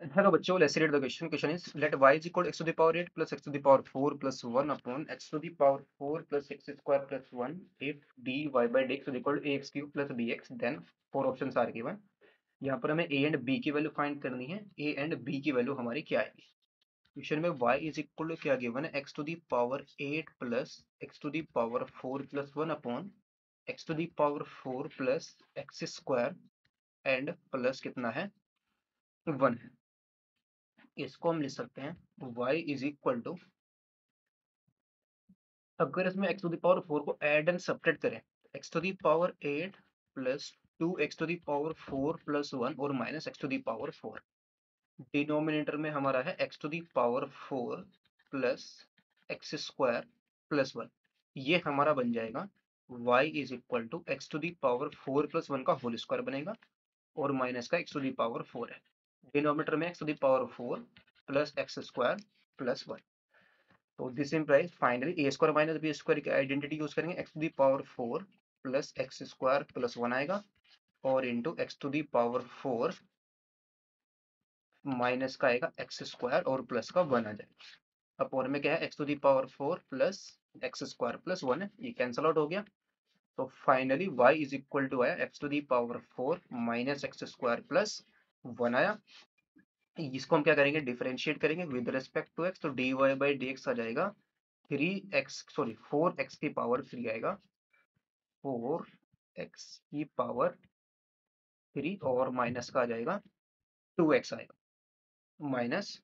Hello बच्चों, let's read the question. Question is let y equal to x to the power 8 plus x to the power 4 plus 1 upon x to the power 4 plus x square plus 1 if dy by dx is ax plus bx then four options are given. यहाँ पर हमें a and b की value find करनी है a and b की value हमारी क्या आएगी क्वेश्चन में y इज़ इक्वल टू क्या गिवन है x to the power 8 plus x to the power 4 plus 1 upon x to the power 4 plus x square and plus कितना है 1 है इसको हम लिख सकते हैं, y इज़ इक्वल टू अगर इसमें x to the power four को ऐड एंड सब्ट्रैक्ट करें, x to the power eight plus two x to the power four plus one और minus x to the power four denominator में हमारा है x to the power four plus x square plus one ये हमारा बन जाएगा, y is equal to x to the power four plus one का whole square बनेगा और माइनस का x to the power four है। डिनोमीटर में x to the power four plus x square plus one तो this implies finally a square minus b square की identity use करेंगे x to the power four plus x square plus one आएगा, और into x to the power four minus का आएगा x square और plus का one आ जाएगा। अपॉन में क्या है? X to the power four plus x square plus one है, ये कैंसल आउट हो गया। तो finally y is equal to आया x to the power four minus x square plus one आया। इसको हम क्या करेंगे? डिफरेंशिएट करेंगे विद रिस्पेक्ट टू एक्स तो d y by d x आ जाएगा। Three x sorry four x की पावर थ्री आएगा। फोर एक्स की पावर थ्री और माइनस का आ जाएगा। टू एक्स आएगा। माइनस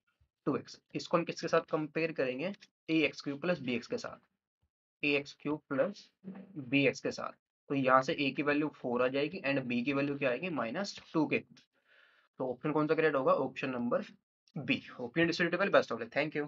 टू एक्स इसको हम किसके साथ कंपेयर करेंगे? A x cube plus b x के साथ। A x cube plus b x के साथ। तो यहाँ से ए की वैल्यू फोर आ जाएगी एंड बी की वैल्यू क्या आएगी? माइनस टू के। तो ऑप्शन कौन सा करेक्ट होगा? Option number b opinion distributable best of thank you